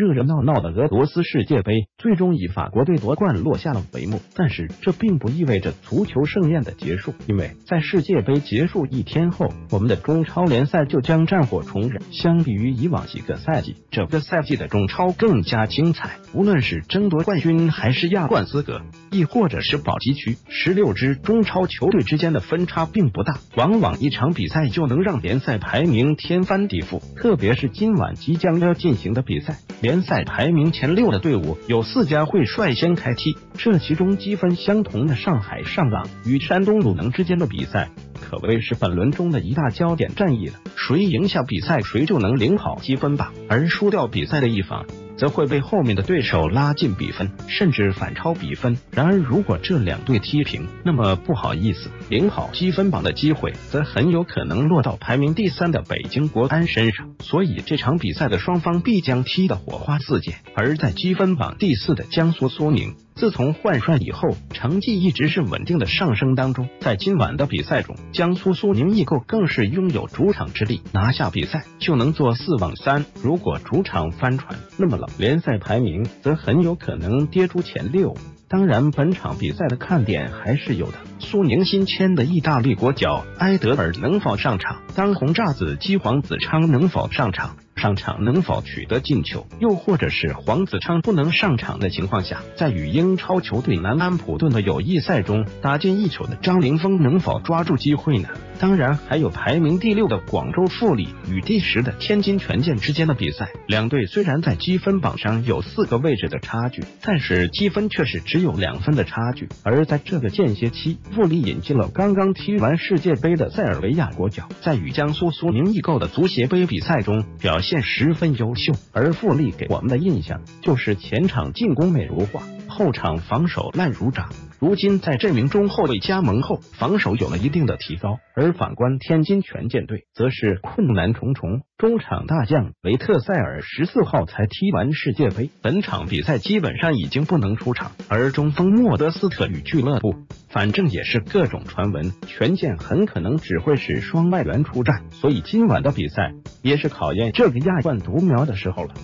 热热闹闹的俄罗斯世界杯最终以法国队夺冠落下了帷幕。但是这并不意味着足球盛宴的结束，因为在世界杯结束一天后，我们的中超联赛就将战火重燃。相比于以往几个赛季，这个赛季的中超更加精彩。无论是争夺冠军，还是亚冠资格，亦或者是保级区，十六支中超球队之间的分差并不大，往往一场比赛就能让联赛排名天翻地覆。特别是今晚即将要进行的比赛，联赛排名前六的队伍有四家会率先开踢，这其中积分相同的上海上港与山东鲁能之间的比赛，可谓是本轮中的一大焦点战役了。谁赢下比赛，谁就能领跑积分榜，而输掉比赛的一方。则会被后面的对手拉近比分，甚至反超比分。然而，如果这两队踢平，那么不好意思，领跑积分榜的机会则很有可能落到排名第三的北京国安身上。所以，这场比赛的双方必将踢得火花四溅。而在积分榜第四的江苏苏宁。自从换帅以后，成绩一直是稳定的上升当中。在今晚的比赛中，江苏苏宁易购更是拥有主场之力，拿下比赛就能坐四望三。如果主场翻船，那么了联赛排名则很有可能跌出前六。当然，本场比赛的看点还是有的。苏宁新签的意大利国脚埃德尔能否上场？当红炸子鸡黄子昌能否上场？上场能否取得进球，又或者是黄子昌不能上场的情况下，在与英超球队南安普顿的友谊赛中打进一球的张凌峰能否抓住机会呢？当然，还有排名第六的广州富力与第十的天津权健之间的比赛。两队虽然在积分榜上有四个位置的差距，但是积分却是只有两分的差距。而在这个间歇期，富力引进了刚刚踢完世界杯的塞尔维亚国脚，在与江苏苏宁易购的足协杯比赛中表表。现十分优秀，而富力给我们的印象就是前场进攻美如画，后场防守烂如渣。如今在这名中后卫加盟后，防守有了一定的提高。而反观天津权健队，则是困难重重。中场大将维特塞尔十四号才踢完世界杯，本场比赛基本上已经不能出场。而中锋莫德斯特与俱乐部。反正也是各种传闻，权健很可能只会使双外援出战，所以今晚的比赛也是考验这个亚冠独苗的时候了。